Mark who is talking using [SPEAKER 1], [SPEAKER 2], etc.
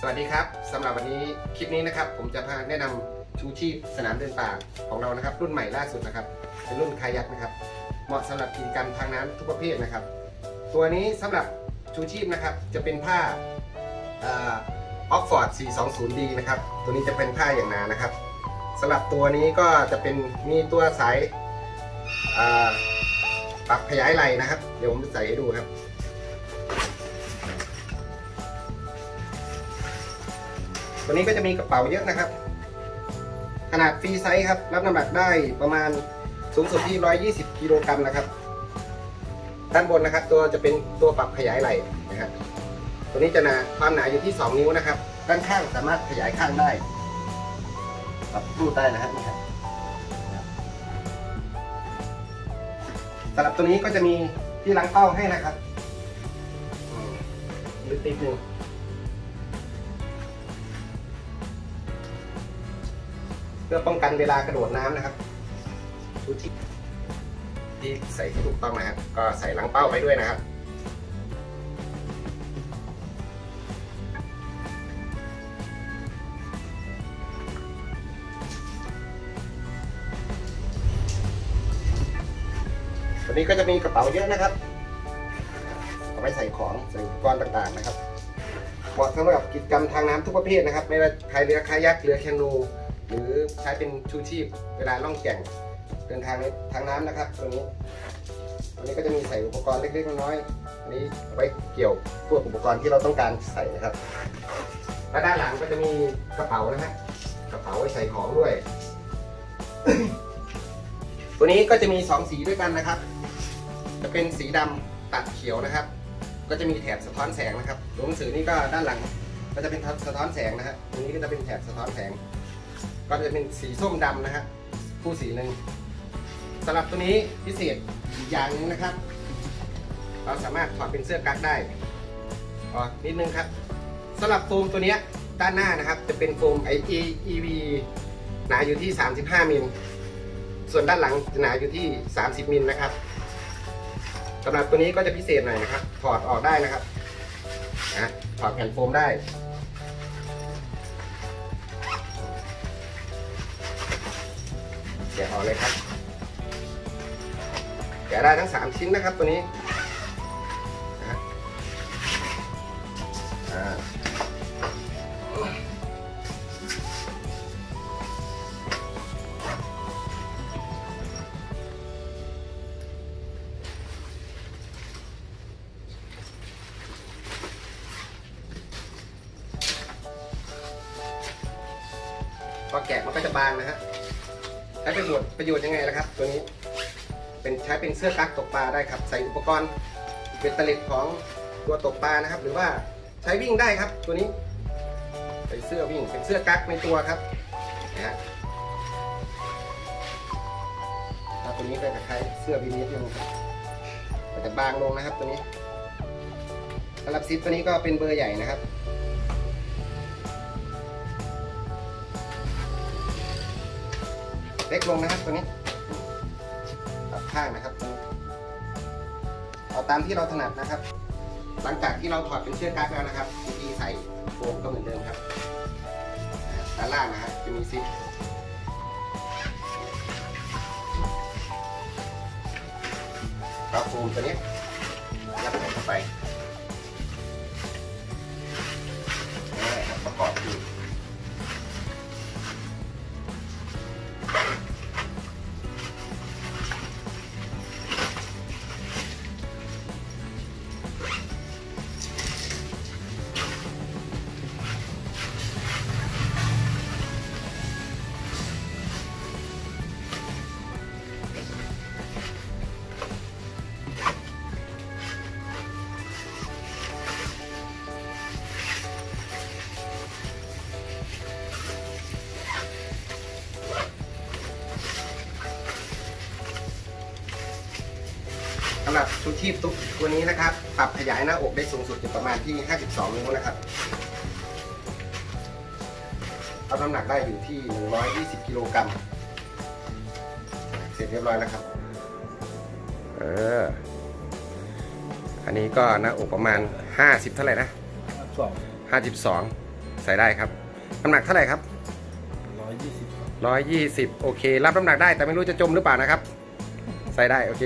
[SPEAKER 1] สวัสดีครับสำหรับวันนี้คลิปนี้นะครับ ผมจะพาแนะนำชูชีพสนามเดินป่าของเรานะครับ รุ่นใหม่ล่าสุดนะครับ เป็นรุ่นคายักนะครับ เหมาะสำหรับกิจกรรมทางน้ำทุกประเภทนะครับ ตัวนี้สำหรับชูชีพนะครับจะเป็นผ้าออกฟอร์ด 420D นะครับ ตัวนี้จะเป็นผ้าอย่างหนานะครับสำหรับตัวนี้ก็จะเป็นมีตัวสายปรับขยายไหลนะครับ เดี๋ยวผมจะใส่ให้ดูครับ ตัวนี้ก็จะมีกระเป๋าเยอะนะครับ ขนาด free size ครับ รับน้ำหนักได้ประมาณสูงสุดที่ 120 กิโลกรัมนะครับ ด้านบนนะครับ ตัวจะเป็นตัวปรับขยายไหล่นะครับตัวนี้จะหนาความหนาอยู่ที่ 2 นิ้วนะครับ ด้านข้างสามารถขยายข้างได้ปรับรูดได้นะครับสำหรับตัวนี้ก็จะมีที่รั้งเป้าให้นะครับอืมลึกติดหนึ่ง เพื่อป้องกันเวลากระโดดน้ำนะครับชูชีพที่ใส่ที่ถูกต้องนะครับก็ใส่หลังเป้าไปด้วยนะครับตัวนี้ก็จะมีกระเป๋าเยอะนะครับเอาไว้ใส่ของใส่อุปกรณ์ต่างๆนะครับเหมาะสำหรับกิจกรรมทางน้ำทุกประเภทนะครับ ไม่ว่าพายเรือคายักเรือแคนู หรือใช้เป็นชูชีพเวลาล่องแก่งเดินทางในทางน้ำนะครับตัวนี้ตัวนี้ก็จะมีใส่อุปกรณ์เล็กๆน้อยๆอันนี้ไว้เกี่ยวพวกอุปกรณ์ที่เราต้องการใส่นะครับและด้านหลังก็จะมีกระเป๋านะฮะกระเป๋าไว้ใส่ของด้วย ตัวนี้ก็จะมีสองสีด้วยกันนะครับ จะเป็นสีดำตัดเขียวนะครับ ก็จะมีแถบสะท้อนแสงนะครับหนังสือนี่ก็ด้านหลังก็จะเป็นสะท้อนแสงนะฮะตรงนี้ก็จะเป็นแถบสะท้อนแสง ก็จะเป็นสีส้มดำนะฮะคู่สีหนึ่งสำหรับตัวนี้พิเศษอย่างนึงนะครับ เราสามารถถอดเป็นเสื้อกั๊กได้อ๋อนิดนึงครับสำหรับโฟมตัวนี้ด้านหน้านะครับ จะเป็นโฟม i EV หนาอยู่ที่ 35 มิลส่วนด้านหลังจะหนาอยู่ที่ 30 มิลนะครับสำหรับตัวนี้ก็จะพิเศษหน่อยนะครับ ถอดออกได้นะครับนะถอดแผ่นโฟมได้ แกะออกเลยครับ แกะได้ทั้ง 3 ชิ้นนะครับตัวนี้พอแกะมันก็จะบางนะฮะ ช้ประโยชน์ประโยชน์ยังไงล่ะครับ ตัวนี้เป็นใช้เป็นเสื้อกั๊กตกปลาได้ครับ ใส่อุปกรณ์เป็นตะเล็ดของตัวตกปลานะครับ หรือว่าใช้วิ่งได้ครับ ตัวนี้ใส่เสื้อวิ่งเป็นเสื้อกั๊กในตัวครับนะฮะตัวนี้ก็จะคล้ายเสื้อวินิจนึงครับก็จะบางลงนะครับตัวนี้สำหรับซิปตัวนี้ก็เป็นเบอร์ใหญ่นะครับ เล็กลงนะครับตัวนี้ปรับข้างนะครับ เอาตามที่เราถนัดนะครับ หลังจากที่เราถอดเป็นเชือกกั๊กแล้วนะครับวิธีใส่โฟมก็เหมือนเดิมครับด้านล่างนะครับจะมีซิปเราโฟมตัวนี้ยัดใส่เข้าไป สำหรับชูชีพตุ๊กตัวนี้นะครับ ปรับขยายหน้าอกได้สูงสุดอยู่ประมาณที่ 52 นิ้วนะครับรับน้ำหนักได้อยู่ที่ 120 กิโลกรัม เสร็จเรียบร้อยแล้วครับ เออ อันนี้ก็หน้าอกประมาณ 50 เท่าไหร่นะ
[SPEAKER 2] สอง
[SPEAKER 1] 52 ใส่ได้ครับ น้ำหนักเท่าไหร่ครับ
[SPEAKER 2] ร้อยยี่สิบ
[SPEAKER 1] ร้อยยี่สิบโอเค รับน้ำหนักได้แต่ไม่รู้จะจมหรือเปล่านะครับ ใส่ได้ โอเค